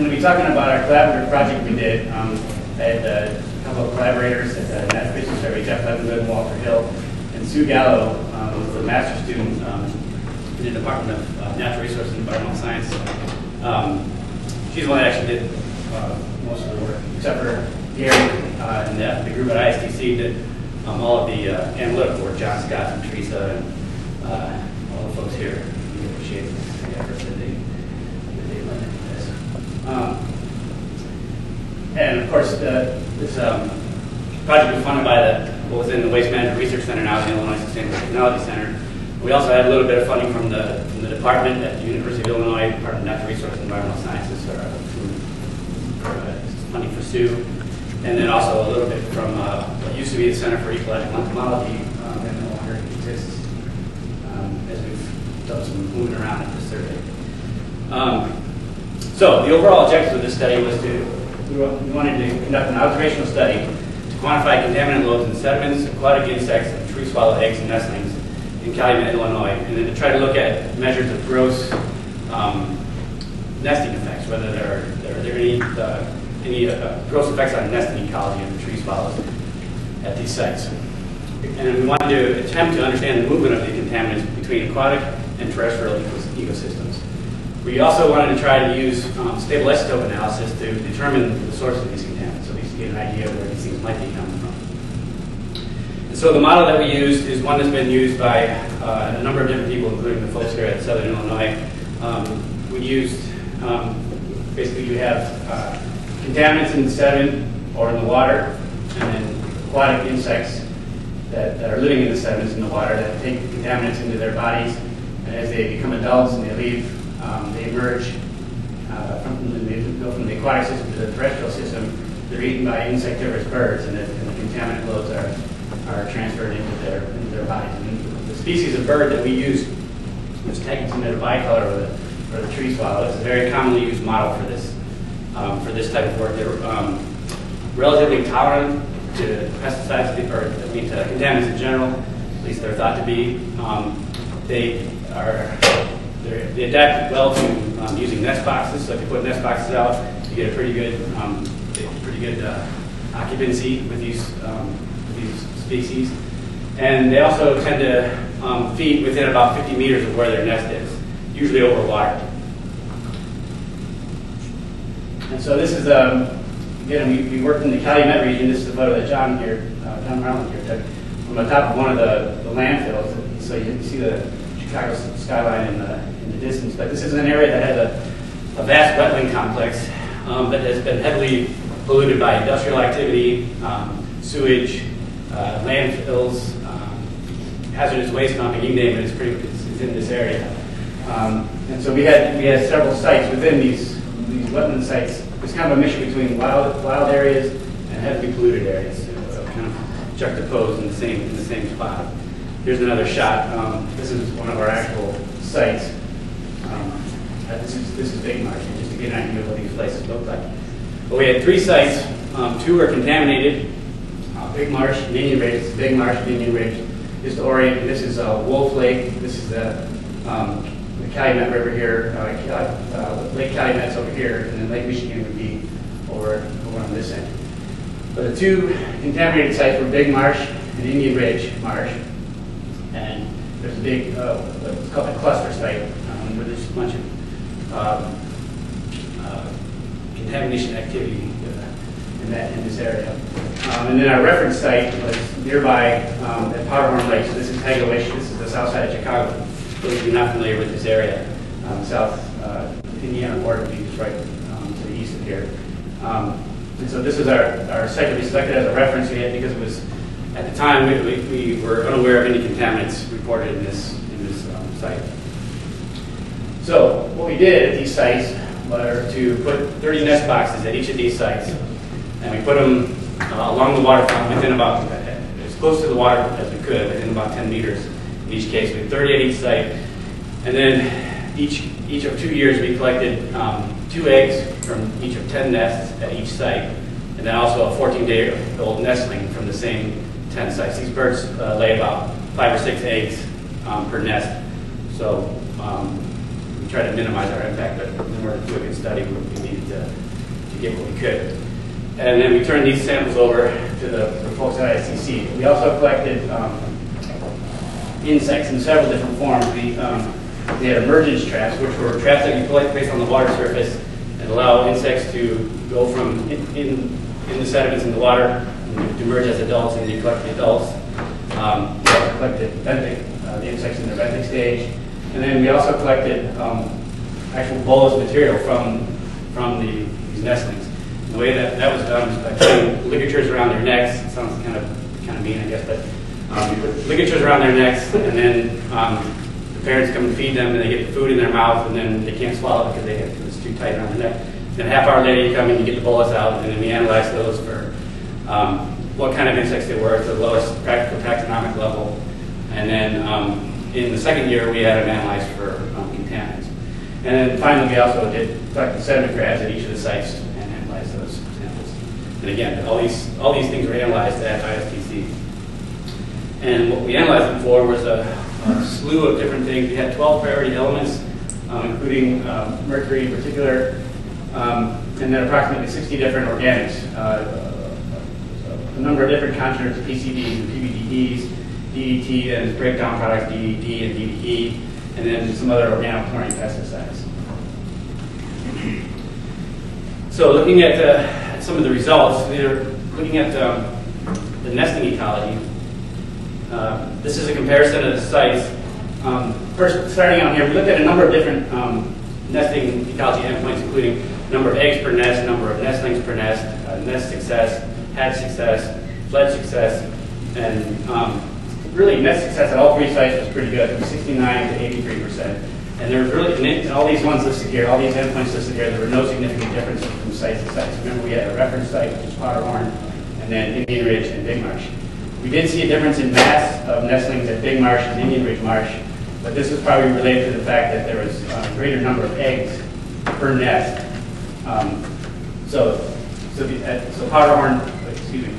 going to be talking about our collaborative project we did. Um, I had uh, a couple of collaborators at the Natural Resource Survey, Jeff Levengood and Walter Hill, and Sue Gallo um, was a master's student um, in the Department of uh, Natural Resources and Environmental Science. Um, she's the one that actually did uh, most of the work, except for Gary uh, and the, the group at ISTC did um, all of the uh, analytical work, John Scott and Teresa and uh, all the folks here. We appreciate the effort that they, that they lent into this. Um, and of course, the, this um, project was funded by the, what was in the Waste Management Research Center, now the Illinois Sustainable Technology Center. We also had a little bit of funding from the, from the department at the University of Illinois, Department of Natural Resources and Environmental Sciences, or, uh, for, uh, funding for SUE. And then also a little bit from uh, what used to be the Center for Ecological Entomology, um, that no longer exists, um, as we've done some moving around at the survey. Um, so the overall objective of this study was to, we wanted to conduct an observational study to quantify contaminant loads in sediments, aquatic insects, and tree swallow eggs and nestlings in Calumet, Illinois, and then to try to look at measures of gross um, nesting effects, whether there are, there are any, uh, any uh, gross effects on nesting ecology of the tree swallows at these sites. And we wanted to attempt to understand the movement of the contaminants between aquatic and terrestrial ecos- ecosystems. We also wanted to try to use um, stable isotope analysis to determine the source of these contaminants, so at least to get an idea of where these things might be coming from. And so the model that we used is one that's been used by uh, a number of different people, including the folks here at Southern Illinois. Um, we used, um, basically you have uh, contaminants in the sediment or in the water, and then aquatic insects that, that are living in the sediments in the water that take contaminants into their bodies, and as they become adults and they leave, um, they emerge uh, from the, go from the aquatic system to the terrestrial system. They're eaten by insectivorous birds, and the, and the contaminant loads are, are transferred into their into their bodies. And the species of bird that we used was Tachycineta bicolor, or the, or the tree swallow. It's a very commonly used model for this um, for this type of work. They're um, relatively tolerant to pesticides, or I mean to contaminants in general. At least they're thought to be. Um, they are they adapt well to um, using nest boxes. So if you put nest boxes out, you get a pretty good um, pretty good uh, occupancy with these um, with these species. And they also tend to um, feed within about 50 meters of where their nest is, usually over water. And so this is, um, again, we, we worked in the Calumet region. This is a photo that John here, uh, John Harlan here took from the top of one of the, the landfills. So you can see the Chicago skyline in the distance. But this is an area that has a, a vast wetland complex um, that has been heavily polluted by industrial activity, um, sewage, uh, landfills, um, hazardous waste dumping, you name it, it's, pretty, it's, it's in this area. Um, and so we had we had several sites within these these wetland sites. It's kind of a mixture between wild wild areas and heavily polluted areas, so kind of juxtaposed in the same in the same spot. Here's another shot. Um, this is one of our actual sites. Uh, this is this is Big Marsh, just to get an idea of what these places look like. But we had three sites. Um, two are contaminated. Uh, Big Marsh, and Indian Ridge. Big Marsh, and Indian Ridge. Just to orient, this is uh, Wolf Lake. This is the um, the Calumet River here, uh, uh, Lake Calumet's over here, and then Lake Michigan would be over, over on this end. But the two contaminated sites were Big Marsh and Indian Ridge Marsh. And there's a big, uh, called a cluster site, um, where there's a bunch of um, uh, contamination activity uh, in that, in this area. Um, and then our reference site was nearby um, at Powderhorn Lake. So this is Hegewisch. This is the south side of Chicago. Those of you not familiar with this area, um, South uh, Indiana border just right um, to the east of here. Um, and so this is our, our site that we selected as a reference here because it was, at the time, we, we, we were unaware of any contaminants reported in this, in this um, site. So what we did at these sites were to put 30 nest boxes at each of these sites, and we put them uh, along the waterfront within about, as close to the water as we could, within about 10 meters in each case. We had 30 at each site, and then each, each of two years we collected um, two eggs from each of 10 nests at each site, and then also a 14-day-old nestling from the same 10 sites. These birds uh, lay about five or six eggs um, per nest, so um, try to minimize our impact, but in order to do a good study, we needed to get what we could. And then we turned these samples over to the, the folks at ISTC. We also collected um, insects in several different forms. We, um, had emergence traps, which were traps that you place on the water surface and allow insects to go from in, in, in the sediments in the water and to emerge as adults, and you collect the adults. Um, we collected uh, the insects in their benthic stage. And then we also collected um, actual bolus material from, from the, these nestlings. The way that that was done was by putting ligatures around their necks. It sounds kind of kind of mean, I guess, but um, you put ligatures around their necks, and then um, the parents come and feed them, and they get the food in their mouth, and then they can't swallow it because they have, it's too tight around their neck. Then a half hour later, you come and you get the bolus out, and then we analyze those for um, what kind of insects they were at the lowest practical taxonomic level. And then um, in the second year, we had them analyzed for um, contaminants. And then finally, we also did sediment grabs at each of the sites and analyzed those samples. And again, all these, all these things were analyzed at ISTC. And what we analyzed them for was a, a slew of different things. We had 12 priority elements, um, including um, mercury in particular, um, and then approximately 60 different organics. Uh, a number of different to PCBs and PBDEs, DDT and its breakdown products, DDD and DDE, and then some other organochlorine pesticides. So looking at, uh, some of the results, we're looking at um, the nesting ecology. Uh, this is a comparison of the sites. Um, first, starting out here, we looked at a number of different um, nesting ecology endpoints, including number of eggs per nest, number of nestlings per nest, uh, nest success, hatch success, fledge success, and um, really nest success at all three sites was pretty good, from 69 to 83 percent. And there was really, in all these ones listed here, all these endpoints listed here, there were no significant differences from site to site. Remember, we had a reference site, which is Powderhorn, and then Indian Ridge and Big Marsh. We did see a difference in mass of nestlings at Big Marsh and Indian Ridge Marsh, but this was probably related to the fact that there was a greater number of eggs per nest. Um, so, so, the, uh, so Powderhorn, excuse me,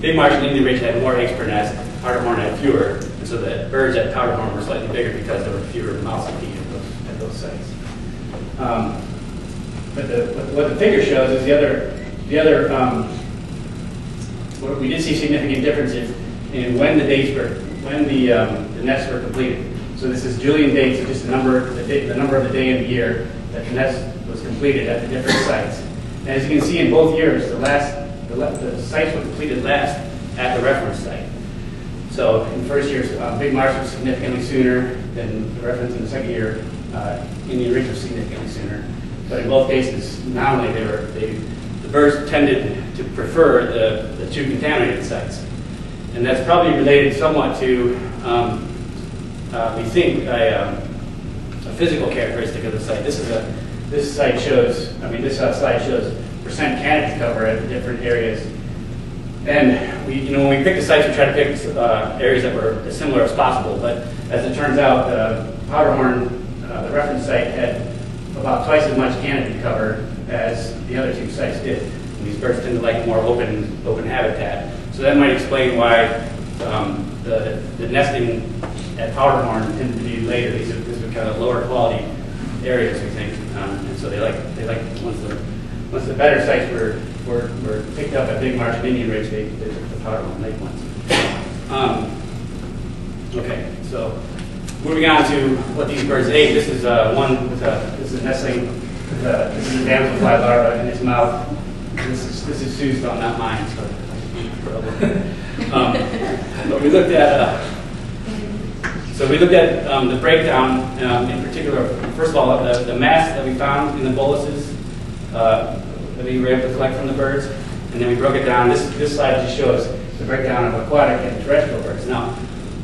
Big Marsh and Indian Ridge had more eggs per nest, Powderhorn had fewer, and so the birds at Powderhorn were slightly bigger because there were fewer mouths at those, at those sites. Um, but the, what the figure shows is the other, the other, um, what we did see significant differences in when the dates were, when the, um, the nests were completed. So this is Julian dates, so just the number, the, day, the number of the day and the year that the nest was completed at the different sites. And as you can see in both years, the last, the, the sites were completed last at the reference site. So in the first year, uh, Big Marsh was significantly sooner than the reference in the second year. Uh, Indian Ridge was significantly sooner. But in both cases, nominally, they were, they, the birds tended to prefer the, the two contaminated sites. And that's probably related somewhat to, um, uh, we think, a, um, a, physical characteristic of the site. This is a, this site shows, I mean, this slide shows percent canopy cover at different areas and we, you know, when we picked the sites, we tried to pick uh, areas that were as similar as possible. But as it turns out, the Powderhorn, uh, the reference site, had about twice as much canopy cover as the other two sites did. And these birds tend to like more open, open habitat. So that might explain why um, the, the nesting at Powderhorn tended to be later. These are, these are kind of lower quality areas, we think. Um, and so they like, they like once the, once the better sites were were, were picked up at Big Marsh and Indian Ridge, they, they took the Powderhorn Lake ones. Um, okay, so moving on to what these birds ate. This is uh, one with a, this is nestling, with a, this is a damselfly larva in its mouth. This is, this is Sue's not mine, so um, but we looked at, uh, so we looked at um, the breakdown um, in particular, first of all, the, the mass that we found in the boluses, uh, that we were able to collect from the birds. And then we broke it down. This, this slide just shows the breakdown of aquatic and terrestrial birds. Now,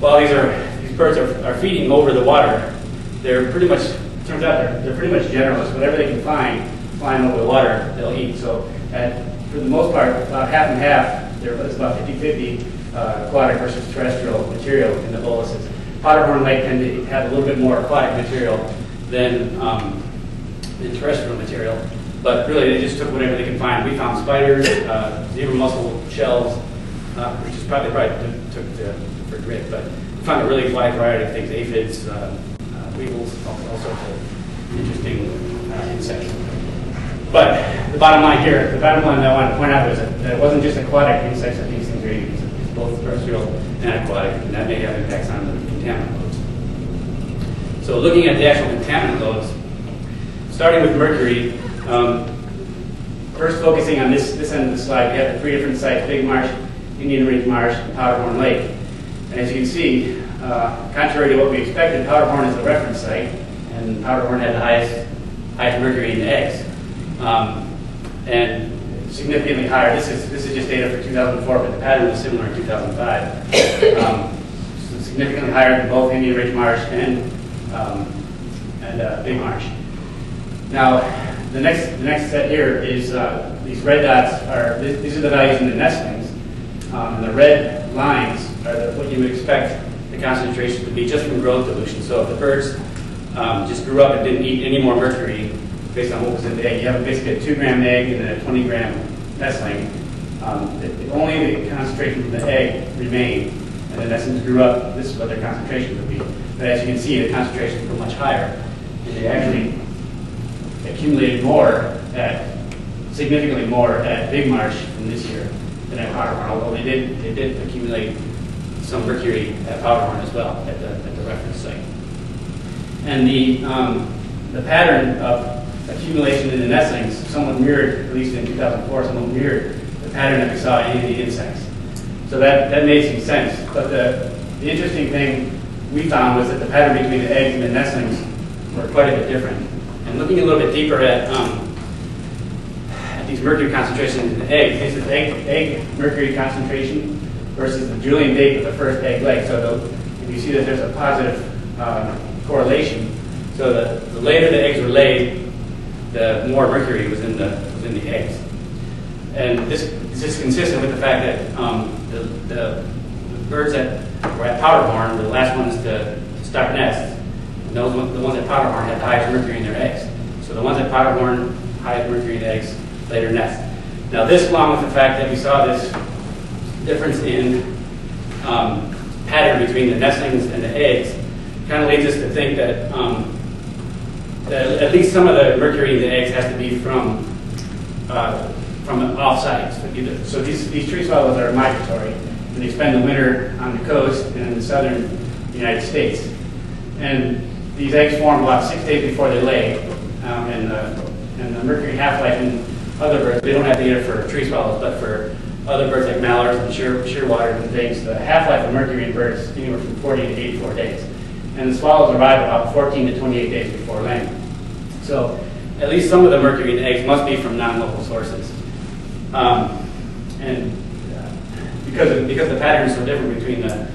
while these are these birds are, are feeding over the water, they're pretty much turns out they're, they're pretty much generalists. Whatever they can find flying over the water, they'll eat. So at, for the most part, about half and half, there was about 50-50 uh, aquatic versus terrestrial material in the boluses. Powderhorn Lake tend to have a little bit more aquatic material than, um, than terrestrial material. But really, they just took whatever they could find. We found spiders, uh, zebra mussel shells, uh, which is probably probably took to, for grit, but we found a really wide variety of things: aphids, uh, uh weevils, all, all, sorts of interesting uh, insects. But the bottom line here, the bottom line that I want to point out was that that it wasn't just aquatic insects that these things are eating, it's both terrestrial and aquatic, and that may have impacts on the contaminant loads. So looking at the actual contaminant loads, starting with mercury, um, first focusing on this, this end of the slide, we have the three different sites, Big Marsh, Indian Ridge Marsh, and Powderhorn Lake. And as you can see, uh, contrary to what we expected, Powderhorn is the reference site, and Powderhorn had the highest, highest mercury in the eggs. Um, and significantly higher, this is, this is just data for 2004, but the pattern was similar in 2005. Um, so significantly higher than both Indian Ridge Marsh and, um, and uh, Big Marsh. Now, the next, the next set here is, uh, these red dots are, th- these are the values in the nestlings. Um, and the red lines are the, what you would expect the concentration to be just from growth dilution. So if the birds um, just grew up and didn't eat any more mercury based on what was in the egg, you have basically a two gram egg and a 20 gram nestling. Um, if if only the concentration from the egg remained, and the nestlings grew up, this is what their concentration would be. But as you can see, the concentrations were much higher. They actually accumulated more at, significantly more at Big Marsh in this year than at Powderhorn, although they did, they did accumulate some mercury at Powderhorn as well, at the, at the reference site. And the, um, the pattern of accumulation in the nestlings somewhat mirrored, at least in 2004, somewhat mirrored the pattern that we saw in the insects. So that, that made some sense. But the, the interesting thing we found was that the pattern between the eggs and the nestlings were quite a bit different. And looking a little bit deeper at, um, at these mercury concentrations in the egg, this is egg, egg mercury concentration versus the Julian date of the first egg leg. So the, if you see that there's a positive um, correlation, so the, the later the eggs were laid, the more mercury was in the was in the eggs. And this, this is consistent with the fact that um, the, the, the birds that were at Powderhorn were the last ones to, to start nests. Ones, the ones at Powderhorn had the highest mercury in their eggs. So the ones at Powderhorn, highest mercury in eggs, later nest. Now this, along with the fact that we saw this difference in um, pattern between the nestlings and the eggs, kind of leads us to think that, um, that at least some of the mercury in the eggs has to be from uh, from off-site. So, so these, these tree swallows are migratory, and they spend the winter on the coast and in the southern United States. And these eggs form about six days before they lay, um, and, the, and the mercury half-life in other birds, we don't have data for tree swallows, but for other birds like mallards and shear, shearwaters and things, the half-life of mercury in birds is anywhere from 40 to 84 days. And the swallows arrive about 14 to 28 days before laying. So at least some of the mercury in eggs must be from non-local sources. Um, and uh, because of, because the pattern is so different between the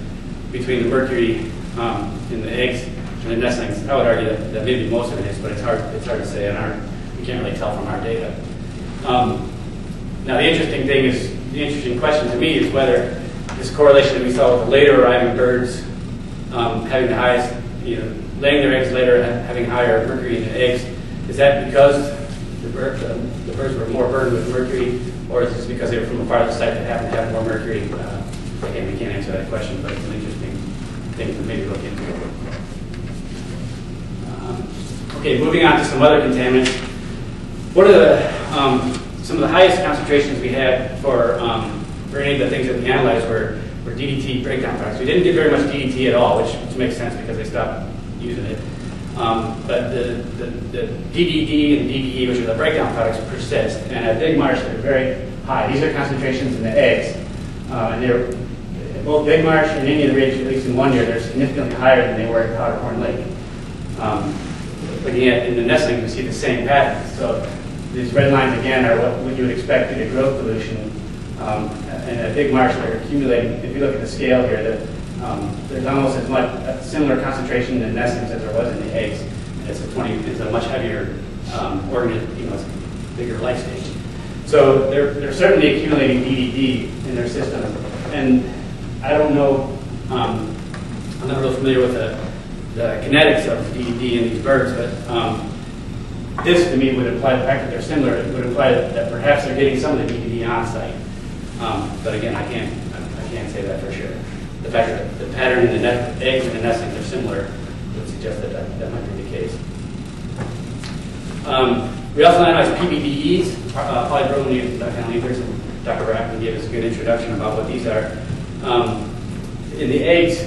between the mercury um, in the eggs and the nestlings, I would argue that, that maybe most of it is, but it's hard it's hard to say, and our we can't really tell from our data. Um, now the interesting thing is the interesting question to me is whether this correlation that we saw with the later arriving birds um, having the highest, you know, laying their eggs later, ha- having higher mercury in the eggs, is that because the, bird, the, the birds were more burdened with mercury, or is this because they were from a farther site that happened to have more mercury? Uh, again, we can't answer that question, but it's an interesting thing to maybe look into. Um, okay, moving on to some other contaminants. What are the um, some of the highest concentrations we had for um, for any of the things that we analyzed were, were DDT breakdown products. We didn't get very much DDT at all, which, which makes sense because they stopped using it. Um, but the, the, the DDD and DDE, which are the breakdown products, persist. And at Big Marsh, they're very high. These are concentrations in the eggs. Uh, and they're both Big Marsh and Indian Ridge, at least in one year, they're significantly higher than they were at Powderhorn Lake. Um, looking at in the nestling, you see the same pattern. So these red lines again are what, you would expect due a growth dilution. Um, and a Big Marsh, they're accumulating. If you look at the scale here, that um, there's almost as much a similar concentration in nestlings as there was in the eggs. It's a 20. It's a much heavier um, organism. You know, bigger life stage. So they're they're certainly accumulating DDD in their system. And I don't know. Um, I'm not real familiar with the, the kinetics of DDD in these birds, but um, this to me would imply the fact that they're similar. It would imply that, that perhaps they're getting some of the DDD on site. Um, but again, I can't I, can't say that for sure. The fact that the pattern in the net, eggs and the nestlings are similar would suggest that that, that might be the case. Um, We also analyzed PBDEs, uh, polybrominated diphenyl ethers, and Dr. Rackman gave us a good introduction about what these are. Um, in the eggs,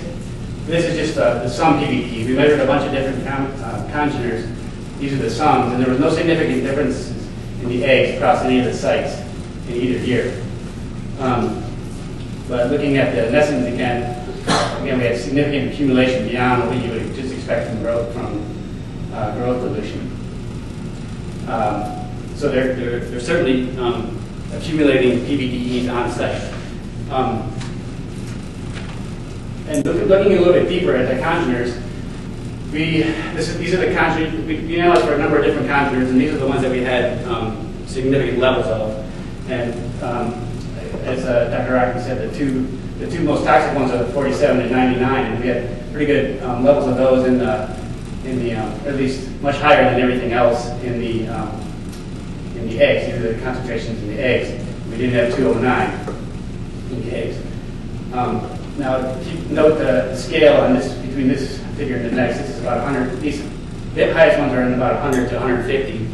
this is just uh, the sum PBD. We measured a bunch of different con uh, congeners. These are the sums, and there was no significant differences in the eggs across any of the sites in either year. Um, but looking at the nestlings again, again, we had significant accumulation beyond what you would just expect from growth from uh, growth dilution. Um, so they're, they're, they're certainly um, accumulating PBDEs on site. Um, and look, looking a little bit deeper at the congeners, we, this is, these are the congeners, we, we analyzed for a number of different congeners, and these are the ones that we had um, significant levels of. And um, as uh, Dr. Rocky said, the two, the two most toxic ones are the 47 and 99, and we had pretty good um, levels of those in the, in the um, at least much higher than everything else in the, um, in the eggs, these are the concentrations in the eggs. We didn't have 209 in the eggs. Um, now, keep, note the, scale on this between this figure and the next. This is about 100. These the highest ones are in about 100 to 150.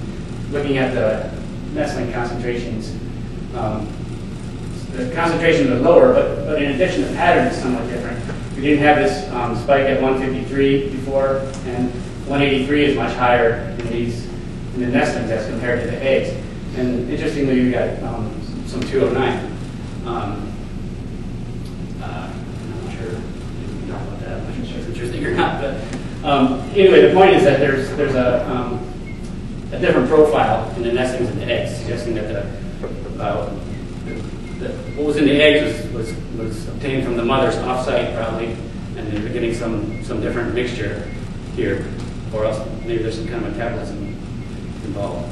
Looking at the nestling concentrations, um, the concentrations are lower, but, but in addition, the pattern is somewhat different. We didn't have this um, spike at 153 before, and 183 is much higher in these in the nestlings as compared to the eggs. And interestingly, we got um, some 209. Um, interesting not. But um, anyway, the point is that there's there's a um, a different profile in the nestlings and the eggs, suggesting that the, uh, the, what was in the eggs was, was, was obtained from the mothers offsite probably, and then we're getting some some different mixture here, or else maybe there's some kind of metabolism involved.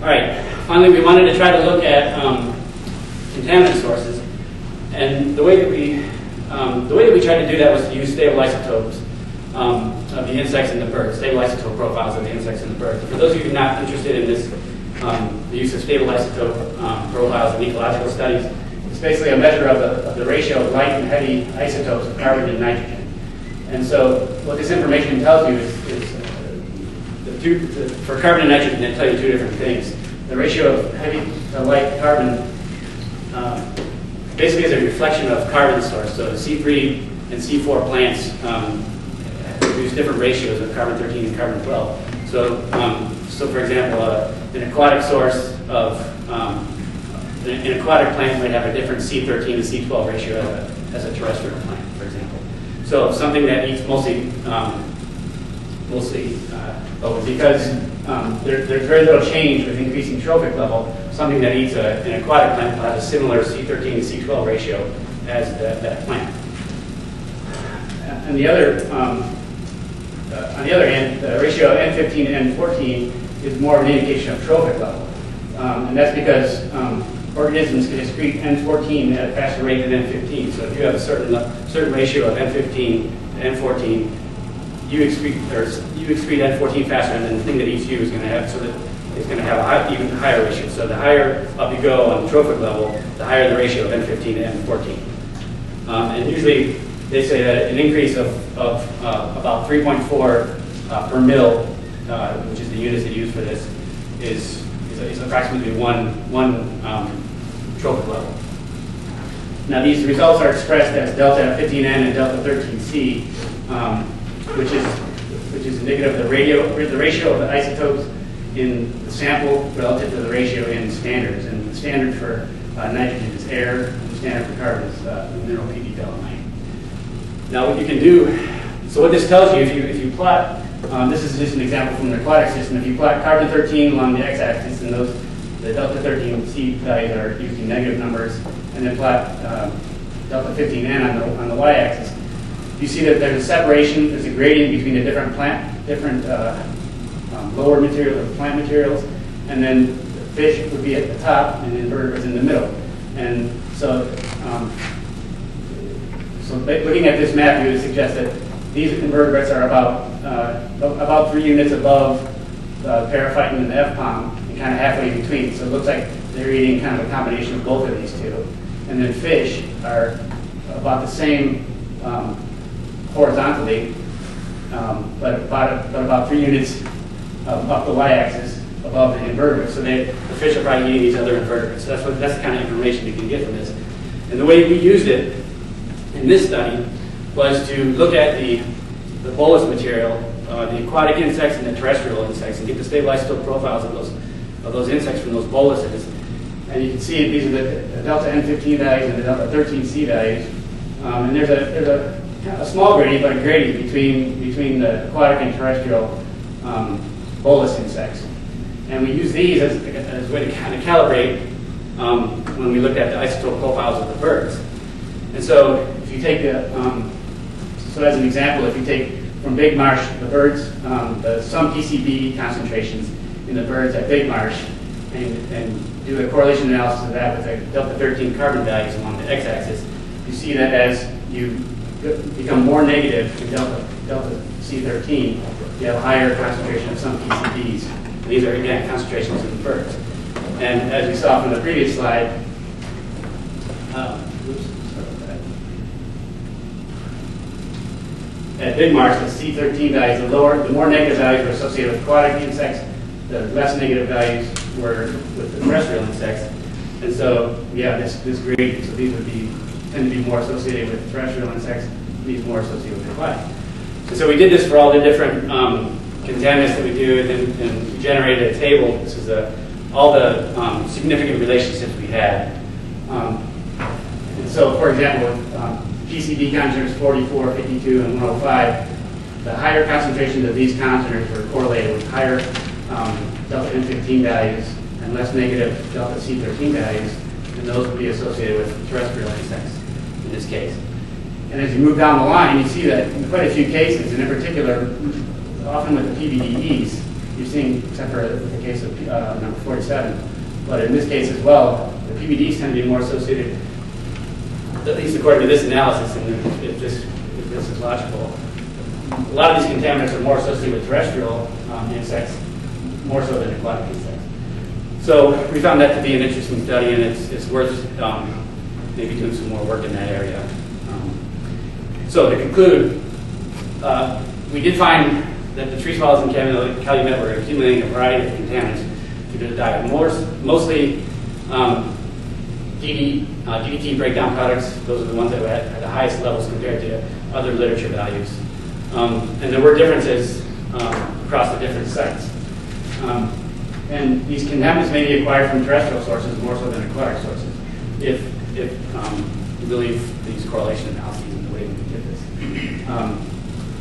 All right. Finally, we wanted to try to look at um, contaminant sources, and the way that we um, the way that we tried to do that was to use stable isotopes um, of the insects and the birds, stable isotope profiles of the insects and the birds. For those of you who are not interested in this, um, the use of stable isotope um, profiles in ecological studies, it's basically a measure of the, of the ratio of light and heavy isotopes of carbon and nitrogen. And so what this information tells you is, is uh, the two, the, for carbon and nitrogen, they tell you two different things. The ratio of heavy to light carbon uh, basically is a reflection of carbon source. So C3 and C4 plants um, produce different ratios of carbon-13 and carbon-12. So, um, so for example, uh, an aquatic source of um, an aquatic plant might have a different C13 to C12 ratio as a, as a terrestrial plant, for example. So something that eats mostly, um, mostly, uh, oh, because um, there, there's very little change with increasing trophic level, something that eats a, an aquatic plant will have a similar C13 to C12 ratio as that, that plant. And the other, um, uh, on the other hand, the ratio of N15 to N14 is more of an indication of trophic level. Um, and that's because um, organisms can excrete N14 at a faster rate than N15. So if you have a certain, certain ratio of N15 to N14, you excrete, or you excrete N14 faster, and then the thing that eats you is going to have, so that it's going to have a high, even higher ratio. So the higher up you go on the trophic level, the higher the ratio of N15 to N14. Um, and usually they say that an increase of, of uh, about 3.4 uh, per mil, uh, which is the units they use for this, is, is, is approximately one, one um, trophic level. Now these results are expressed as delta 15N and delta 13C, um, which is which is indicative of the, radio, the ratio of the isotopes in the sample relative to the ratio in standards. And the standard for uh, nitrogen is air, and the standard for carbon is uh, mineral PD dolomite. Now what you can do, so what this tells you, if you, if you plot, um, this is just an example from the aquatic system, if you plot carbon 13 along the x-axis and those, the delta 13 C values are using negative numbers, and then plot uh, delta 15N on the, on the y-axis, you see that there's a separation, there's a gradient between the different plant, different uh, um, lower materials, plant materials, and then the fish would be at the top and invertebrates in the middle. And so, um, so looking at this map, you would suggest that these invertebrates are about uh, about three units above the periphyton and the FPOM, and kind of halfway between. So it looks like they're eating kind of a combination of both of these two. And then fish are about the same um, horizontally, um, but about but about three units up the y-axis above the invertebrates. So they, the fish are probably eating these other invertebrates. So that's what that's the kind of information you can get from this. And the way we used it in this study was to look at the the bolus material, uh, the aquatic insects and the terrestrial insects, and get the stabilized isotope profiles of those of those insects from those boluses. And you can see these are the, the delta N15 values and the delta 13C values. Um, and there's a there's a, a small gradient, but a gradient between between the aquatic and terrestrial um, bolus insects. And we use these as, as a way to kind of calibrate um, when we looked at the isotope profiles of the birds. And so if you take the, um, so as an example, if you take from Big Marsh the birds, um, the, sum PCB concentrations in the birds at Big Marsh, and, and do a correlation analysis of that with the delta 13 carbon values along the x-axis, you see that as you become more negative in delta, delta C13, you have a higher concentration of some PCBs. These are, again, concentrations in the birds. And as we saw from the previous slide, um, oops. At Big Marsh, the C13 values, the lower, the more negative values were associated with aquatic insects, the less negative values were with the terrestrial insects. And so, yeah, this, this gradient, so these would be, tend to be more associated with terrestrial insects, these more associated with aquatic. And so we did this for all the different um, contaminants that we do, and, and we generated a table. This is a, all the um, significant relationships we had. Um, and so, for example, um, PCB concentrations 44, 52, and 105, the higher concentrations of these concentrates were correlated with higher um, delta N15 values and less negative delta C13 values, and those would be associated with terrestrial insects in this case. And as you move down the line, you see that in quite a few cases, and in particular, often with the PBDEs, you're seeing, except for the case of uh, number 47, but in this case as well, the PBDs tend to be more associated, at least according to this analysis, and if this, if this is logical, a lot of these contaminants are more associated with terrestrial um, insects, more so than aquatic insects. So we found that to be an interesting study, and it's, it's worth um, maybe doing some more work in that area. Um, so to conclude, uh, we did find that the tree swallows in Calumet were accumulating a variety of contaminants due to the diet, mostly um, DD, uh, DDT breakdown products. Those are the ones that were at, at the highest levels compared to other literature values. Um, and there were differences um, across the different sites. Um, and these contaminants may be acquired from terrestrial sources more so than aquatic sources, if, if um, you believe these correlation analyses the way we did this. Um,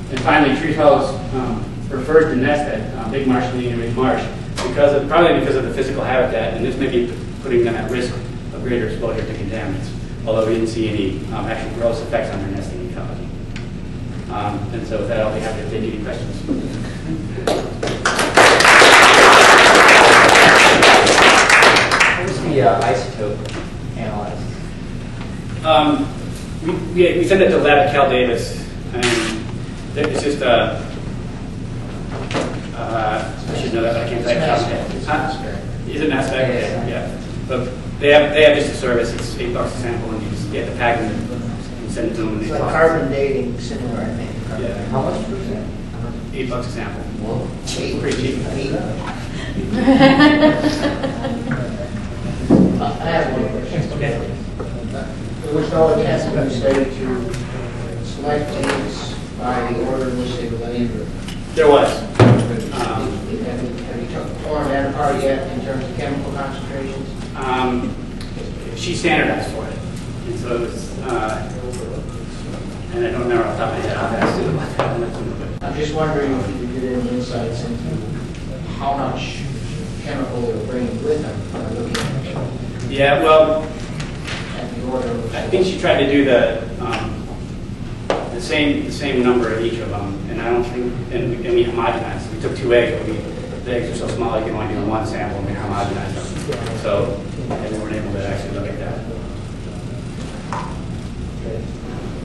and finally, tree swallows um, preferred to nest at uh, Big Marsh and Indian Ridge Marsh because of, probably because of the physical habitat, and this may be putting them at risk of greater exposure to contaminants, although we didn't see any um, actual gross effects on their nesting ecology. Um, and so with that, I'll be happy to take any questions. The uh, isotope? Um, we, we, we sent it to the lab at Cal Davis, and it's just uh, uh, I should know that, but I can't say it. It's Huh? Is it mass spec? Yeah. Yeah. But they have they have just a service. It's eight bucks a sample, and you just get the pack and and send it to them. And It's they like carbon dating similar, I think. Yeah. How much percent? Eight bucks a sample. Whoa. Eight, Pretty cheap. eight. Uh, I have one question. Okay. There was no attempt in the study to select these by the order in which they were labeled. There was. Um, Have you, have you torn that apart yet in terms of chemical concentrations? Um, she standardized for it, and so it was. Uh, and I don't remember off the top of my head. I'll ask you about that. I'm just wondering if you could get any insights into how much chemical they're bringing with them, looking at- Yeah. Well, I think she tried to do the, um, the same, the same number in each of them, and I don't think, and we, and we homogenized. We took two eggs, but we, the eggs are so small, you can only do one sample, and we homogenized them. So, and we weren't able to actually look at that.